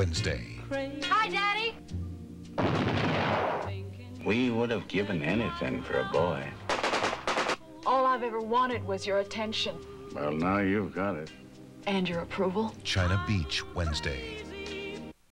Wednesday. Hi, Daddy. We would have given anything for a boy. All I've ever wanted was your attention Well, now you've got it. and your approval. China Beach Wednesday.